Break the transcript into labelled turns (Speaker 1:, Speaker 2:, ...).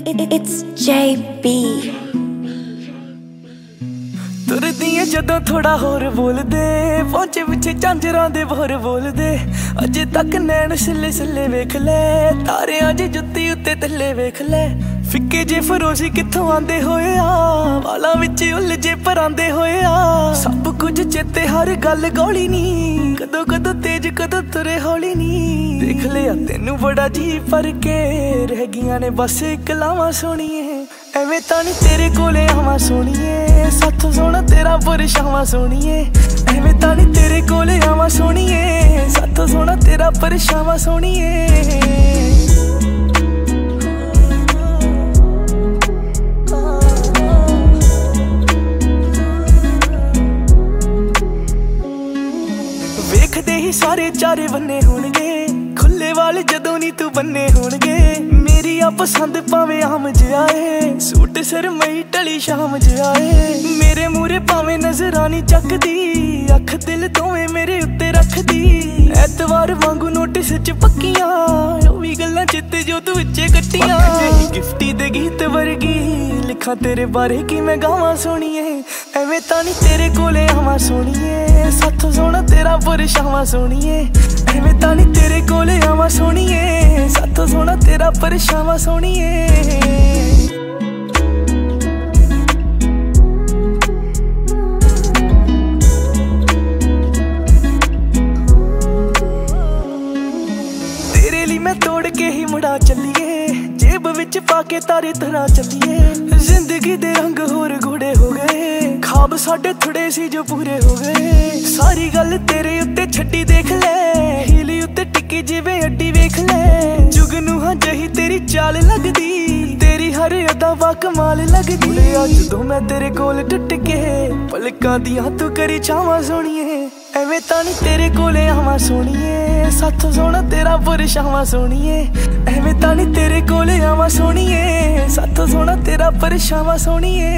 Speaker 1: It's JB.
Speaker 2: ਤੁਰਦੀਆਂ ਜਦੋਂ ਥੋੜਾ ਹੋਰ ਬੋਲਦੇ ਪਹੁੰਚੇ ਪਿੱਛੇ ਚਾਂਜਰਾਂ ਦੇ ਬੋਰ ਬੋਲਦੇ। ਅਜੇ ਤੱਕ ਨੈਣ ਸਿੱਲੇ ਸਿੱਲੇ ਵੇਖ ਲੈ, ਤਾਰਿਆਂ ਦੀ ਜੁੱਤੀ ਉੱਤੇ ਥੱਲੇ ਵੇਖ ਲੈ। ਫਿੱਕੇ ਜੇ ਫਰੋਸ਼ੀ ਕਿੱਥੋਂ ਆਂਦੇ ਹੋਏ ਆ? ਵਾਲਾਂ ਵਿੱਚ ਉਲਝੇ ਪਰਾਂਦੇ ਹੋਏ ਆ? ਸਭ ਕੁਝ ਚੇਤੇ ਹਰ ਗੱਲ ਗੋਲੀ ਨਹੀਂ ਕਦੋਂ ਕਦੋਂ ਤੇਜ ਕਦੋਂ ਤੁਰੇ ਹੌਲੀ ਨਹੀਂ ਦੇਖ ਤੈਨੂੰ ਬੜਾ ਜੀ ਪਰ ਕੇ ਰਹਿ ਗਈਆਂ ਨੇ ਬਸ ਕਲਾਵਾਂ ਸੁਣੀਏ। ਐਵੇਂ ਤਾਂ ਨਹੀਂ ਤੇਰੇ ਕੋਲੇ ਆਵਾਂ ਸੋਣੀਏ। ਸਾਥੋਂ ਸੋਣਾ ਤੇਰਾ ਪਰਛਾਵਾਂ ਸੋਣੀਏ। ਐਵੇਂ ਤਾਂ ਨਹੀਂ ਤੇਰੇ ਕੋਲੇ ਆਵਾਂ ਸੋਣੀਏ। ਸਾਥੋਂ ਸੋਣਾ ਤੇਰਾ ਪਰਛਾਵਾਂ ਸੋਣੀਏ। ਵੇਖਦੇ ਹੀ ਸਾਰੇ ਚਾਰੇ ਬੰਨੇ ਹੋਣਗੇ। ਖੁੱਲੇ ਵਾਲ ਜਦੋਂ ਨਹੀਂ ਤੂੰ ਬੰਨੇ ਹੋਣਗੇ ਮੇਰੀ ਆ ਪਸੰਦ ਭਾਵੇਂ ਆਮ ਜਿਆਏ ਸੂਟ ਸਰਮਈ ਟਲੀ ਸ਼ਾਮ ਜਿਆਏ ਮੇਰੇ ਮੂਰੇ ਭਾਵੇਂ ਨਜ਼ਰਾਂ ਨਹੀਂ ਚੱਕਦੀ ਅੱਖ ਦਿਲ ਦੋਵੇਂ ਮੇਰੇ ਉੱਤੇ ਰੱਖਦੀ। ਐਤਵਾਰ ਵਾਂਗੂ ਨੋਟਿਸ ਚ ਪੱਕੀਆਂ ਉਹ ਵੀ ਗੱਲਾਂ ਚਿੱਤੇ ਜੋ ਤੂੰ ਵਿੱਚੇ ਕੱਟੀਆਂ। ਗਿਫਟੀ ਦੇ ਗੀਤ ਵਰਗੀ ਲਿਖਾਂ ਤੇਰੇ ਬਾਰੇ ਕੀ ਮੈਂ ਗਾਵਾਂ ਸੁਣੀਏ। ਐਵੇਂ ਤਾਂ ਨਹੀਂ ਤੇਰੇ ਕੋਲੇ ਆਵਾਂ ਸੁਣੀਏ। ਸਾਥੋਂ ਸੋਣਾ ਤੇਰਾ ਪਰਛਾਵਾਂ ਸੁਣੀਏ। ਐਵੇਂ ਸੁਣੀਏ ਸਾਥੋਂ ਸੋਣਾ ਤੇਰਾ ਪਰਛਾਵਾਂ ਸੁਣੀਏ ਤੇਰੇ ਲਈ ਮੈਂ ਤੋੜ ਕੇ ਹੀ ਮੁੜਾ ਚੱਲੀਏ, ਜੇਬ ਵਿੱਚ ਪਾ ਕੇ ਤਾਰੇ ਤਰ੍ਹਾਂ ਚੱਲੀਏ। ਜ਼ਿੰਦਗੀ ਦੇ ਰੰਗ ਹੋਰ ਗੂੜੇ ਹੋ ਗਏ, ਖਾਬ ਸਾਡੇ ਥੋੜੇ ਸੀ ਜੋ ਪੂਰੇ ਹੋ ਗਏ। ਸਾਰੀ ਗੱਲ ਚਾਲ ਲੱਗਦੀ, ਤੇਰੀ ਹਰ ਅਦਾ ਵਾ ਕਮਾਲ ਲੱਗਦੀ। ਏ ਜਦੋਂ ਮੈਂ ਤੇਰੇ ਕੋਲ ਟੁੱਟ ਕੇ ਪਲਕਾਂ ਦੀਆਂ ਤੂੰ ਕਰੀ ਛਾਵਾਂ ਸੋਣੀਏ। ਐਵੇਂ ਤਾਂ ਨਹੀਂ ਤੇਰੇ ਕੋਲੇ ਆਵਾਂ ਸੋਣੀਏ, ਸਾਥੋਂ ਸੋਣਾ ਤੇਰਾ ਪਰਛਾਵਾਂ ਸੋਣੀਏ। ਐਵੇਂ ਤਾਂ ਨਹੀਂ ਤੇਰੇ ਕੋਲੇ ਆਵਾਂ ਸੋਣੀਏ, ਸਾਥੋਂ ਸੋਣਾ ਤੇਰਾ ਪਰਛਾਵਾਂ ਸੋਣੀਏ।